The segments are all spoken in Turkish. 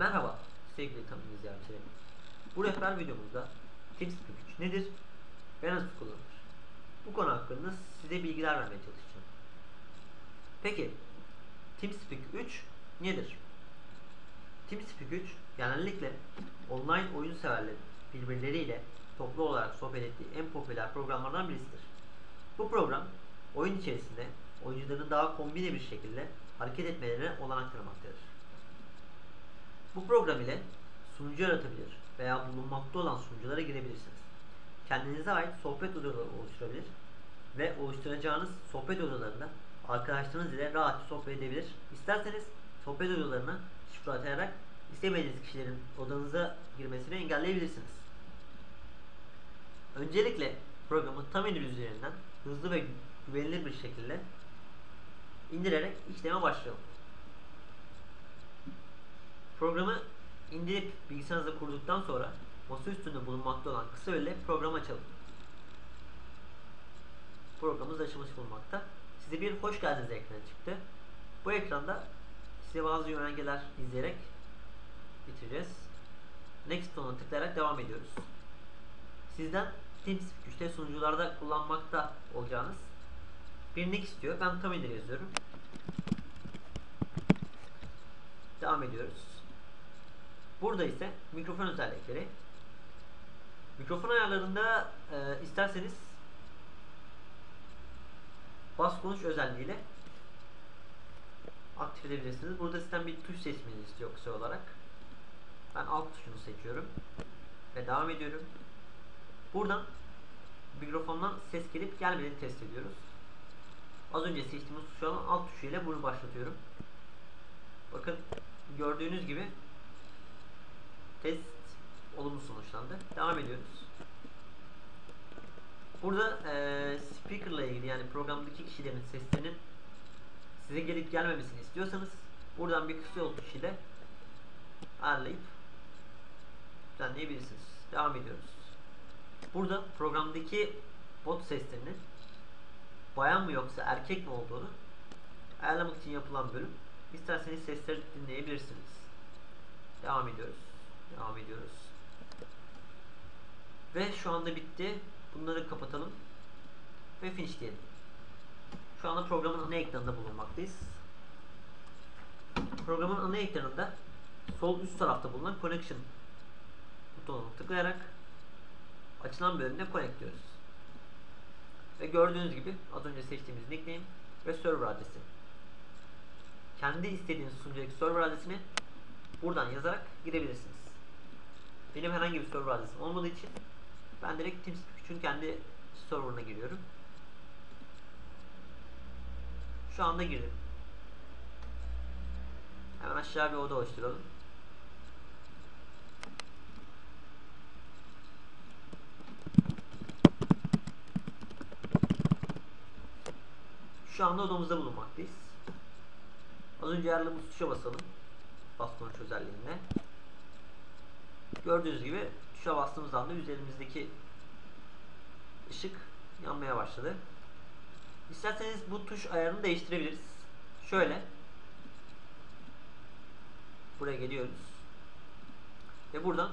Merhaba sevgili tanım izleyicilerim. Bu rehber videomuzda TeamSpeak 3 nedir ve nasıl kullanılır? Bu konu hakkında size bilgiler vermeye çalışacağım. Peki TeamSpeak 3 nedir? TeamSpeak 3 genellikle online oyun severlerin birbirleriyle toplu olarak sohbet ettiği en popüler programlardan birisidir. Bu program oyun içerisinde oyuncuların daha kombine bir şekilde hareket etmelerine olanak tanımaktadır. Bu program ile sunucu yaratabilir veya bulunmakta olan sunuculara girebilirsiniz. Kendinize ait sohbet odaları oluşturabilir ve oluşturacağınız sohbet odalarında arkadaşlarınız ile rahatça sohbet edebilir. İsterseniz sohbet odalarına şifre atayarak istemediğiniz kişilerin odanıza girmesini engelleyebilirsiniz. Öncelikle programı tam menü üzerinden hızlı ve güvenilir bir şekilde indirerek işleme başlayalım. Programı indirip bilgisayarınıza kurduktan sonra masa üstünde bulunmakta olan kısa yoluyla programı açalım. Programımız açılmış bulunmakta. Size bir hoş geldiniz ekranı çıktı. Bu ekranda size bazı yönergeler izleyerek bitireceğiz. Next butonuna tıklayarak devam ediyoruz. Sizden TeamSpeak 3'te sunucularda kullanmakta olacağınız bir nick istiyor. Ben tam indir yazıyorum. Devam ediyoruz. Burada ise mikrofon özellikleri. Mikrofon ayarlarında e, isterseniz bas konuş özelliğiyle aktif edebilirsiniz. Burada sizden bir tuş seçmenizi istiyor kısa olarak. Ben alt tuşunu seçiyorum. Ve devam ediyorum. Buradan mikrofondan ses gelip gelmediğini test ediyoruz. Az önce seçtiğimiz tuş olan alt tuşu ile bunu başlatıyorum. Bakın gördüğünüz gibi test olumlu sonuçlandı. Devam ediyoruz. Burada e, speaker ile ilgili yani programdaki kişilerin seslerinin size gelip gelmemesini istiyorsanız buradan bir kısa yol tuş ile ayarlayıp düzenleyebilirsiniz. Devam ediyoruz. Burada programdaki bot seslerinin bayan mı yoksa erkek mi olduğunu ayarlamak için yapılan bölüm. İsterseniz sesleri dinleyebilirsiniz. Devam ediyoruz. Devam ediyoruz. Ve şu anda bitti. Bunları kapatalım. Ve finish diyelim. Şu anda programın ana ekranında bulunmaktayız. Programın ana ekranında sol üst tarafta bulunan connection butonuna tıklayarak açılan bölümde connect diyoruz. Ve gördüğünüz gibi az önce seçtiğimiz nickname ve server adresi. Kendi istediğiniz sunucudaki server adresini buradan yazarak girebilirsiniz. Benim herhangi bir server adresim olmadığı için ben direkt TeamSpeak 3'ün kendi serverına giriyorum. Şu anda girdim. Hemen aşağı bir oda oluşturalım. Şu anda odamızda bulunmaktayız. Az önce ayarladığımız tuşa basalım. Bas konuş özelliğine. Gördüğünüz gibi tuşa bastığımız anda üzerimizdeki ışık yanmaya başladı. İsterseniz bu tuş ayarını değiştirebiliriz. Şöyle. Buraya geliyoruz. Ve buradan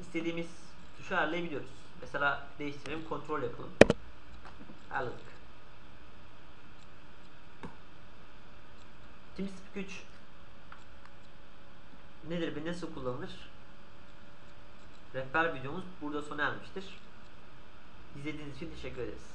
istediğimiz tuşu ayarlayabiliyoruz. Mesela değiştirelim, kontrol yapalım. Ayarladık. TeamSpeak 3 nedir ve nasıl kullanılır? Rehber videomuz burada sona ermiştir. İzlediğiniz için teşekkür ederiz.